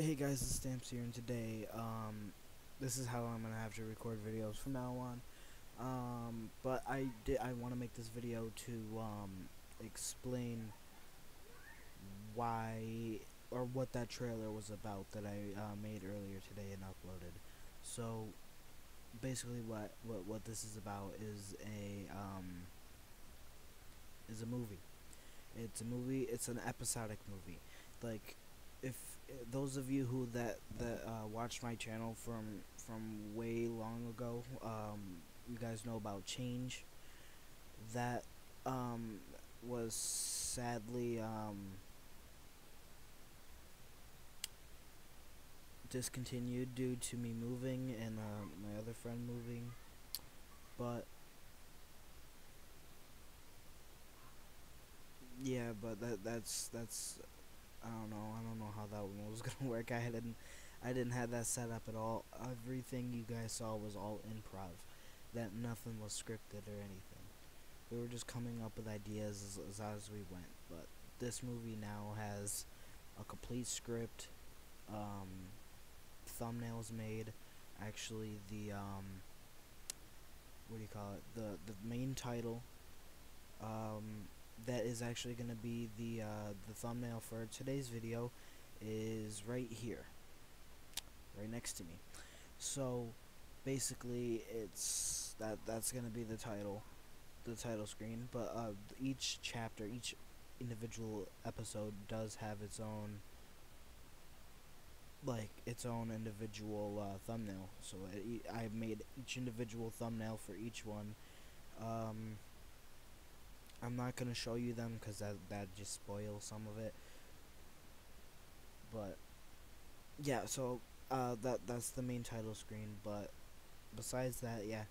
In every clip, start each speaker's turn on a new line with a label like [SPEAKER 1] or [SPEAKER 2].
[SPEAKER 1] Hey guys, it's Stamps here, and today, um, this is how I'm gonna have to record videos from now on. Um, but I did, I want to make this video to, um, explain why, or what that trailer was about that I, uh, made earlier today and uploaded. So, basically what, what, what this is about is a, um, is a movie. It's a movie, it's an episodic movie. Like, if those of you who that that uh, watched my channel from from way long ago, um, you guys know about Change. That um, was sadly um, discontinued due to me moving and uh, my other friend moving, but. Yeah, but that that's that's I don't know. I don't know how that one was gonna work. I didn't, I didn't have that set up at all. Everything you guys saw was all improv. That nothing was scripted or anything. We were just coming up with ideas as, as, as we went. But this movie now has a complete script, um, thumbnails made. Actually, the um, what do you call it? The the main title. Um, that is actually going to be the uh, the thumbnail for today's video is right here right next to me. So basically it's that that's going to be the title the title screen but uh, each chapter each individual episode does have its own like its own individual uh, thumbnail. So it, I made each individual thumbnail for each one. Um, I'm not gonna show you them because that that just spoils some of it. But yeah, so uh, that that's the main title screen. But besides that, yeah,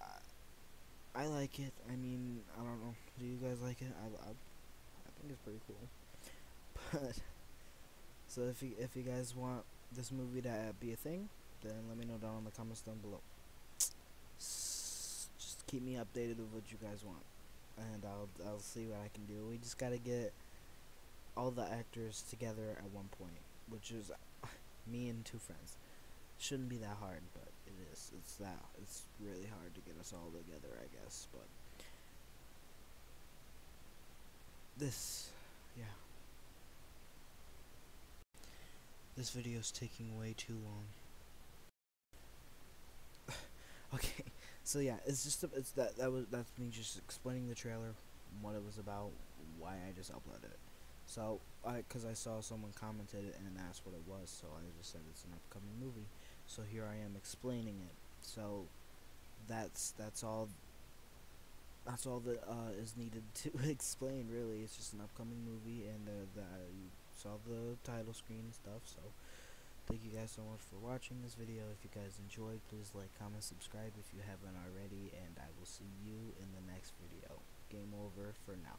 [SPEAKER 1] I, I like it. I mean, I don't know. Do you guys like it? I I, I think it's pretty cool. But so if you if you guys want this movie to be a thing, then let me know down in the comments down below keep me updated with what you guys want, and I'll I'll see what I can do. We just gotta get all the actors together at one point, which is me and two friends. Shouldn't be that hard, but it is. It's that it's really hard to get us all together, I guess. But this, yeah. This video is taking way too long. okay. So yeah, it's just it's that that was that's me just explaining the trailer, what it was about, why I just uploaded it. So I because I saw someone commented it and asked what it was, so I just said it's an upcoming movie. So here I am explaining it. So that's that's all. That's all that uh, is needed to explain. Really, it's just an upcoming movie, and uh, the, you saw the title screen and stuff. So. Thank you guys so much for watching this video. If you guys enjoyed, please like, comment, subscribe if you haven't already, and I will see you in the next video. Game over for now.